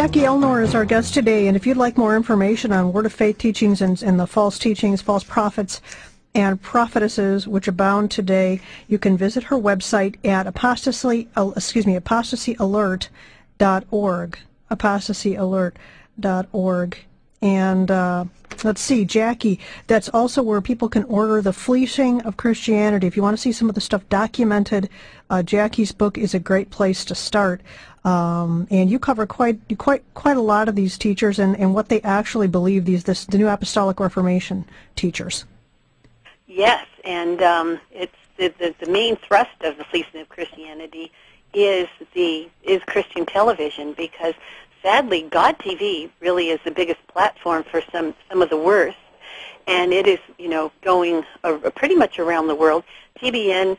Jackie Alnor is our guest today, and if you'd like more information on Word of Faith teachings and, and the false teachings, false prophets, and prophetesses which abound today, you can visit her website at apostasy, uh, excuse me, apostasyalert.org, apostasyalert.org. And uh, let's see, Jackie, that's also where people can order The Fleecing of Christianity. If you want to see some of the stuff documented, uh, Jackie's book is a great place to start. Um, and you cover quite quite quite a lot of these teachers and, and what they actually believe these this the New Apostolic Reformation teachers. Yes, and um, it's the, the, the main thrust of the Fleecing of Christianity is the is Christian television because sadly God TV really is the biggest platform for some some of the worst, and it is you know going uh, pretty much around the world. TBN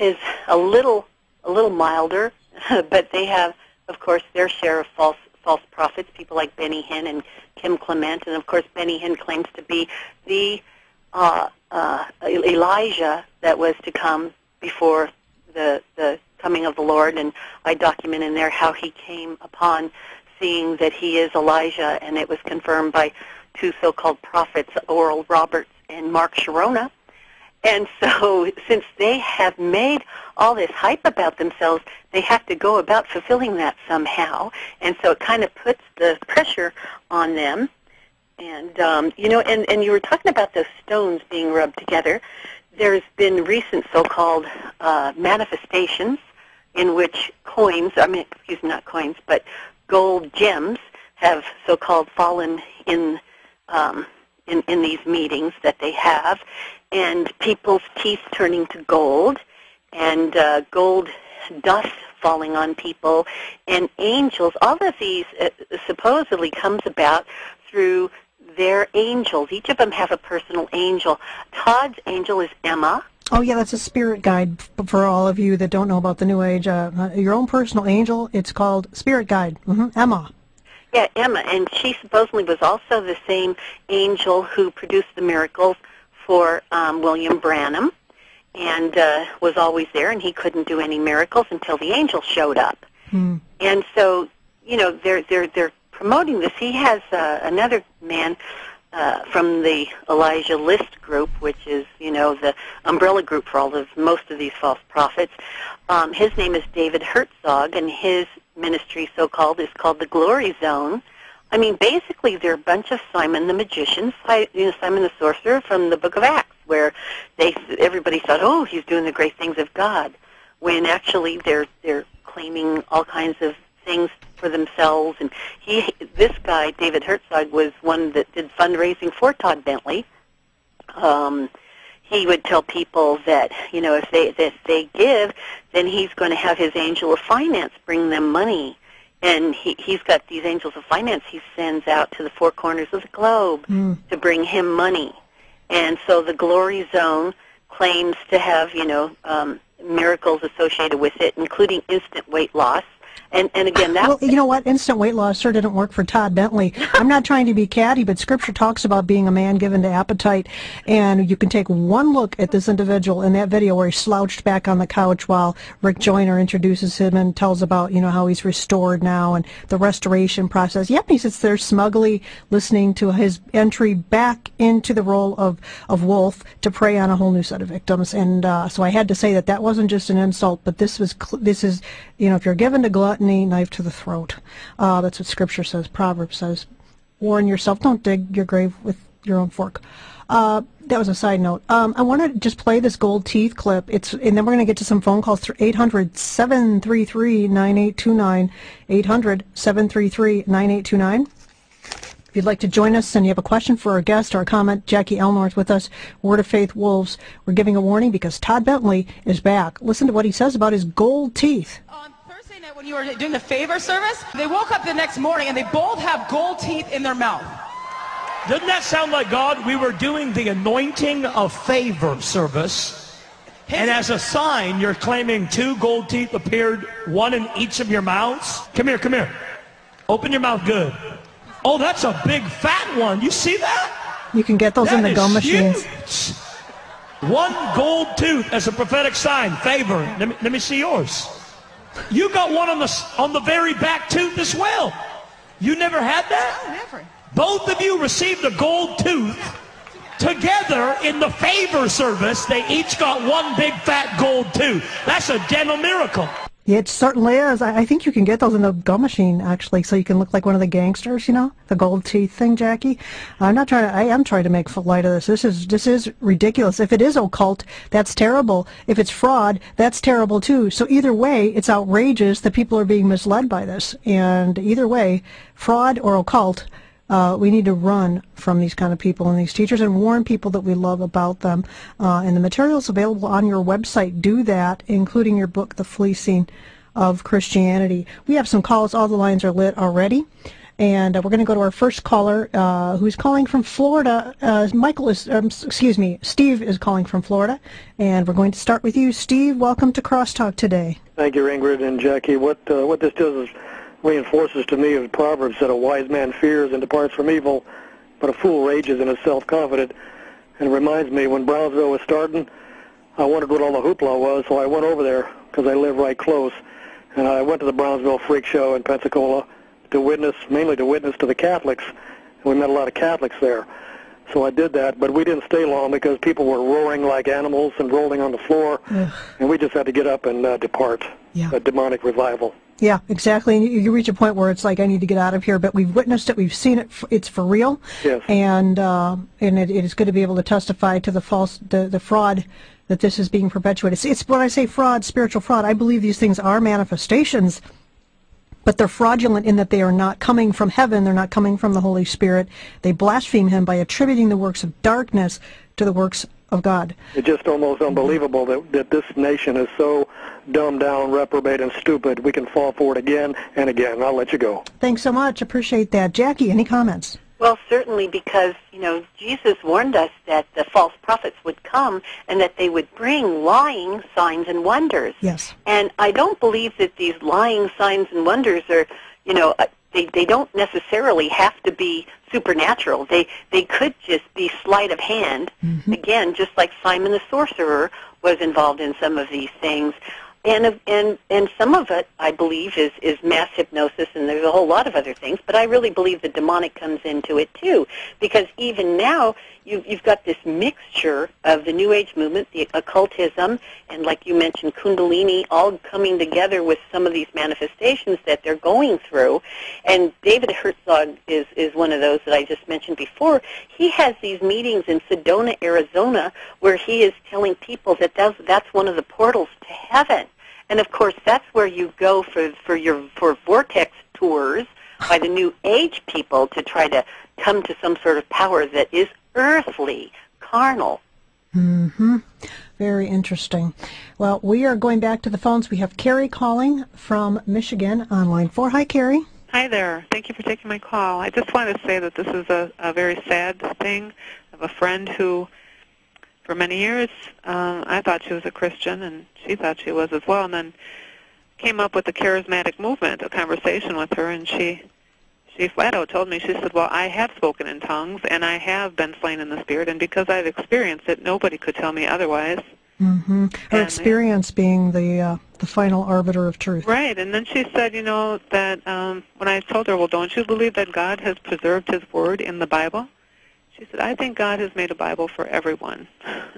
is a little a little milder but they have, of course, their share of false false prophets, people like Benny Hinn and Kim Clement, and of course Benny Hinn claims to be the uh, uh, Elijah that was to come before the the coming of the Lord, and I document in there how he came upon seeing that he is Elijah, and it was confirmed by two so-called prophets, Oral Roberts and Mark Chironna. And so, since they have made all this hype about themselves, they have to go about fulfilling that somehow. And so it kind of puts the pressure on them. And, um, you know, and, and you were talking about those stones being rubbed together. There's been recent so-called uh, manifestations in which coins, I mean, excuse me, not coins, but gold gems have so-called fallen in um, in, in these meetings that they have, and people's teeth turning to gold, and uh, gold dust falling on people, and angels. All of these uh, supposedly comes about through their angels. Each of them have a personal angel. Todd's angel is Emma. Oh yeah, that's a spirit guide for all of you that don't know about the New Age. Uh, uh your own personal angel. It's called Spirit Guide. Mm-hmm. Emma. Yeah, Emma, and she supposedly was also the same angel who produced the miracles for um, William Branham, and uh, was always there, and he couldn't do any miracles until the angel showed up. Hmm. And so, you know, they're they're they're promoting this. He has uh, another man uh, from the Elijah List group, which is you know the umbrella group for all of most of these false prophets. Um, his name is David Herzog, and his ministry, so-called, is called the Glory Zone. I mean, basically, they're a bunch of Simon the magician, you know, Simon the sorcerer from the Book of Acts, where they everybody thought, oh, he's doing the great things of God, when actually they're they're claiming all kinds of things for themselves. And he, this guy, David Herzog, was one that did fundraising for Todd Bentley. Um, he would tell people that you know if they if they give, then he's going to have his angel of finance bring them money, and he he's got these angels of finance he sends out to the four corners of the globe mm. to bring him money, and so the glory zone claims to have you know um, miracles associated with it, including instant weight loss. And and again, that well, you know what, instant weight loss sure didn't work for Todd Bentley. I'm not trying to be catty, but Scripture talks about being a man given to appetite, and you can take one look at this individual in that video where he slouched back on the couch while Rick Joyner introduces him and tells about you know how he's restored now and the restoration process. Yep, he sits there smugly listening to his entry back into the role of of wolf to prey on a whole new set of victims. And uh, so I had to say that that wasn't just an insult, but this was this is you know if you're given to glut gluttony, knife to the throat. Uh, that's what Scripture says. Proverbs says, warn yourself, don't dig your grave with your own fork. Uh, that was a side note. Um, I want to just play this gold teeth clip. It's and then we're going to get to some phone calls through 800-733-9829, 800-733-9829. If you'd like to join us and you have a question for our guest or a comment, Jackie Alnor's with us, Word of Faith Wolves. We're giving a warning because Todd Bentley is back. Listen to what he says about his gold teeth when you were doing the favor service, they woke up the next morning and they both have gold teeth in their mouth. Doesn't that sound like God? We were doing the anointing of favor service. His and as a sign, you're claiming two gold teeth appeared, one in each of your mouths. Come here, come here. Open your mouth good. Oh, that's a big fat one. You see that? You can get those that in the gum machines. Huge. One gold tooth as a prophetic sign. Favor. Let me, let me see yours. You got one on the, on the very back tooth as well. You never had that? Oh, never. Both of you received a gold tooth together in the favor service. They each got one big fat gold tooth. That's a dental miracle. It certainly is. I, I think you can get those in the gum machine actually, so you can look like one of the gangsters. You know, the gold teeth thing, Jackie. I'm not trying to. I am trying to make light of this. This is this is ridiculous. If it is occult, that's terrible. If it's fraud, that's terrible too. So either way, it's outrageous that people are being misled by this. And either way, fraud or occult. Uh, we need to run from these kind of people and these teachers and warn people that we love about them. Uh, and the materials available on your website do that, including your book, The Fleecing of Christianity. We have some calls. All the lines are lit already. And uh, we're going to go to our first caller, uh, who's calling from Florida. Uh, Michael is, um, excuse me, Steve is calling from Florida, and we're going to start with you, Steve. Welcome to Crosstalk today. Thank you, Ingrid and Jackie. What uh, what this does is reinforces to me the Proverbs that a wise man fears and departs from evil, but a fool rages and is self-confident. And it reminds me when Brownsville was starting, I wondered what all the hoopla was, so I went over there because I live right close. And I went to the Brownsville Freak Show in Pensacola to witness, mainly to witness to the Catholics. And we met a lot of Catholics there. So I did that, but we didn't stay long because people were roaring like animals and rolling on the floor, and we just had to get up and uh, depart. Yeah. A demonic revival. Yeah, exactly. And you, you reach a point where it's like, I need to get out of here. But we've witnessed it. We've seen it. f- It's for real. Yes. And uh, and it, it is good to be able to testify to the false, the, the fraud that this is being perpetuated. It's, it's when I say fraud, spiritual fraud. I believe these things are manifestations, but they're fraudulent in that they are not coming from heaven. They're not coming from the Holy Spirit. They blaspheme Him by attributing the works of darkness to the works of God. It's just almost unbelievable that, that this nation is so dumbed down, reprobate, and stupid. We can fall for it again and again. I'll let you go. Thanks so much. Appreciate that. Jackie, any comments? Well, certainly because, you know, Jesus warned us that the false prophets would come and that they would bring lying signs and wonders. Yes. And I don't believe that these lying signs and wonders are, you know, uh, they they don't necessarily have to be supernatural. They they could just be sleight of hand. Again, just like Simon the sorcerer was involved in some of these things. And and and some of it, I believe, is is mass hypnosis, and there's a whole lot of other things. But I really believe the demonic comes into it too, because even now you've you've got this mixture of the New Age movement, the occultism, and like you mentioned, Kundalini, all coming together with some of these manifestations that they're going through. And David Herzog is is one of those that I just mentioned before. He has these meetings in Sedona, Arizona, where he is telling people that that's, that's one of the portals to heaven. And of course, that's where you go for for your for vortex tours by the New Age people to try to come to some sort of power that is earthly, carnal. Mhm. Very interesting. Well, we are going back to the phones. We have Carrie calling from Michigan on line four. Hi, Carrie. Hi there. Thank you for taking my call. I just wanted to say that this is a, a very sad thing. I have a friend who, for many years, uh, I thought she was a Christian, and she thought she was as well, and then came up with the charismatic movement, a conversation with her, and she she flat out told me, she said, well, I have spoken in tongues, and I have been slain in the Spirit, and because I've experienced it, nobody could tell me otherwise. Mm-hmm. Her And- experience being the uh, the final arbiter of truth. Right, and then she said, you know, that um, when I told her, well, don't you believe that God has preserved His Word in the Bible? She said, I think God has made a Bible for everyone.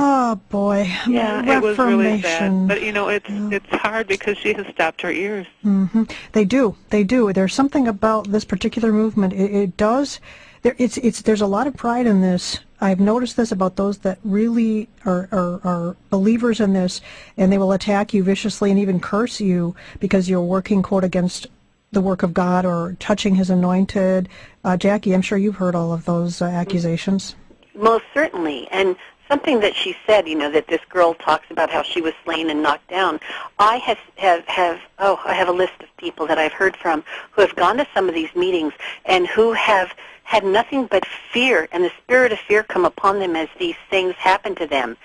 Oh boy. Yeah, it was really sad. But you know, it's it's hard because she has stopped her ears. Mm-hmm. They do. They do. There's something about this particular movement. It, it does. There, it's it's. There's a lot of pride in this. I've noticed this about those that really are, are are believers in this, and they will attack you viciously and even curse you because you're working quote against the work of God or touching His anointed. Uh, Jackie, I'm sure you've heard all of those uh, accusations. Most certainly. And something that she said, you know, that this girl talks about how she was slain and knocked down. I have, have, have, oh, I have a list of people that I've heard from who have gone to some of these meetings and who have had nothing but fear and the spirit of fear come upon them as these things happen to them.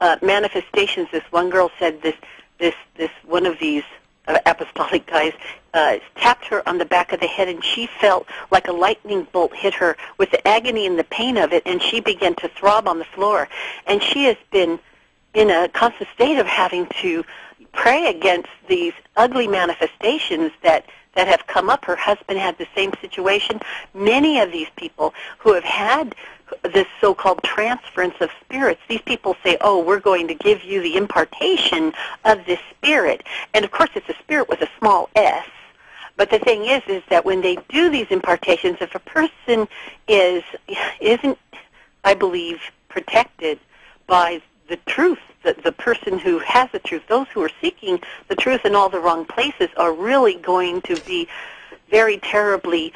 Uh, manifestations, this one girl said this, this, this, one of these apostolic guys uh, tapped her on the back of the head, and she felt like a lightning bolt hit her with the agony and the pain of it, and she began to throb on the floor. And she has been in a constant state of having to pray against these ugly manifestations that that have come up. Her husband had the same situation. Many of these people who have had this so-called transference of spirits, these people say, oh, we're going to give you the impartation of this spirit. And of course it's a spirit with a small s. But the thing is, is that when they do these impartations, if a person is, isn't, I believe, protected by the truth, the, the person who has the truth, those who are seeking the truth in all the wrong places are really going to be very terribly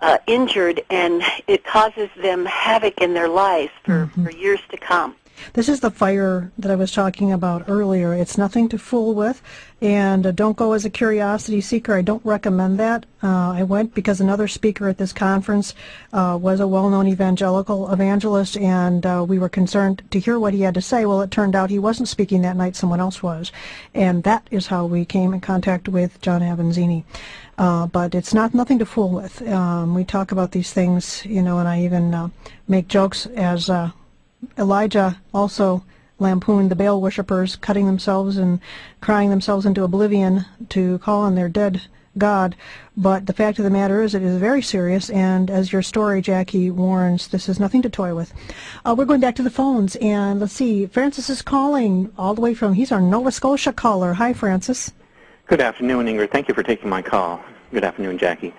uh, injured, and it causes them havoc in their lives for, mm-hmm. for years to come. This is the fire that I was talking about earlier. It's nothing to fool with, and uh, don't go as a curiosity seeker. I don't recommend that. Uh, I went because another speaker at this conference uh, was a well-known evangelical evangelist, and uh, we were concerned to hear what he had to say. Well, it turned out he wasn't speaking that night; someone else was, and that is how we came in contact with John Avanzini. Uh, but it's not nothing to fool with. Um, we talk about these things, you know, and I even uh, make jokes as Elijah also lampooned the Baal worshippers, cutting themselves and crying themselves into oblivion to call on their dead God. But the fact of the matter is, it is very serious, and as your story, Jackie, warns, this is nothing to toy with. Uh, we're going back to the phones, and let's see. Francis is calling all the way from, he's our Nova Scotia caller. Hi, Francis. Good afternoon, Ingrid. Thank you for taking my call. Good afternoon, Jackie.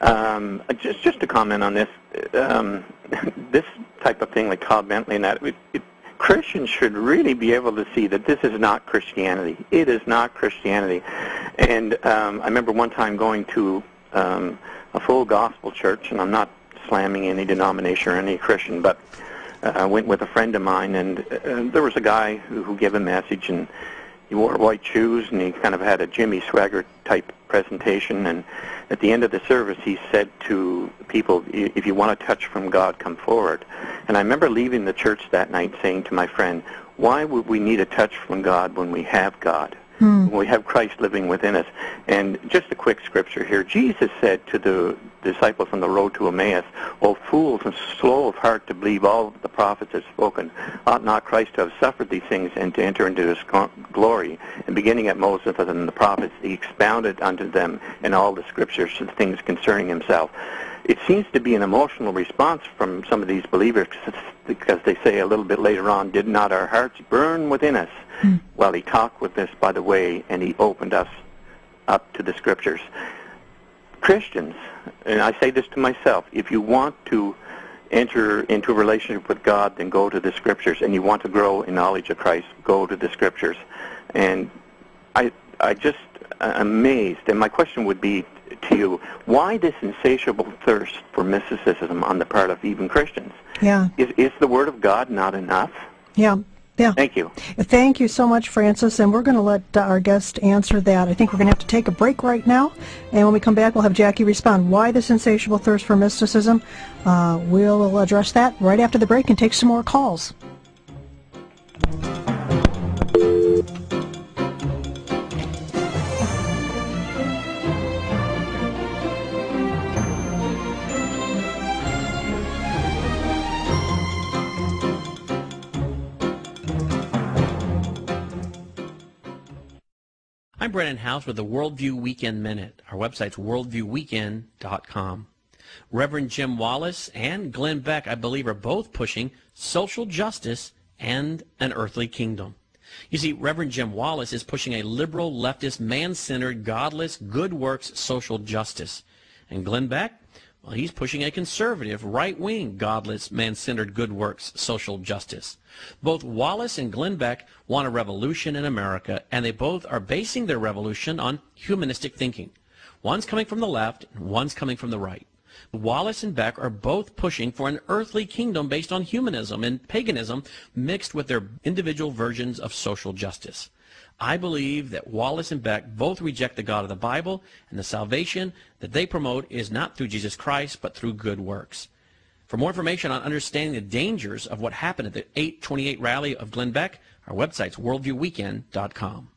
Um, just just to comment on this, um, this type of thing like Todd Bentley and that, it, it, Christians should really be able to see that this is not Christianity. It is not Christianity. And um, I remember one time going to um, a full gospel church, and I'm not slamming any denomination or any Christian, but uh, I went with a friend of mine, and uh, there was a guy who, who gave a message, and he wore white shoes, and he kind of had a Jimmy Swaggart type presentation. And at the end of the service, he said to people, if you want to touch from God, come forward. And I remember leaving the church that night saying to my friend, why would we need a touch from God when we have God? Hmm. We have Christ living within us. And just a quick scripture here. Jesus said to the disciples on the road to Emmaus, O fools and slow of heart to believe all the prophets have spoken, ought not Christ to have suffered these things and to enter into his glory? And beginning at Moses and the prophets, he expounded unto them in all the scriptures the things concerning himself. It seems to be an emotional response from some of these believers because they say a little bit later on, did not our hearts burn within us? Mm. Well, he talked with us by the way, and he opened us up to the scriptures. Christians, and I say this to myself, if you want to enter into a relationship with God, then go to the scriptures. And you want to grow in knowledge of Christ, go to the scriptures. And I, I just amazed. And my question would be to you, why this insatiable thirst for mysticism on the part of even Christians? Yeah. Is, is the Word of God not enough? Yeah. Yeah. Thank you. Thank you so much, Francis. And we're going to let uh, our guest answer that. I think we're going to have to take a break right now. And when we come back, we'll have Jackie respond. Why this insatiable thirst for mysticism? Uh, we'll address that right after the break and take some more calls. I'm Brannon Howse with the Worldview Weekend Minute. Our website's worldviewweekend.com. Reverend Jim Wallis and Glenn Beck, I believe, are both pushing social justice and an earthly kingdom. You see, Reverend Jim Wallis is pushing a liberal, leftist, man-centered, godless, good works social justice. And Glenn Beck, well, he's pushing a conservative, right-wing, godless, man-centered good works social justice. Both Wallis and Glenn Beck want a revolution in America, and they both are basing their revolution on humanistic thinking. One's coming from the left, and one's coming from the right. Wallis and Beck are both pushing for an earthly kingdom based on humanism and paganism mixed with their individual versions of social justice. I believe that Wallis and Beck both reject the God of the Bible, and the salvation that they promote is not through Jesus Christ, but through good works. For more information on understanding the dangers of what happened at the 828 rally of Glenn Beck, our website's worldviewweekend.com.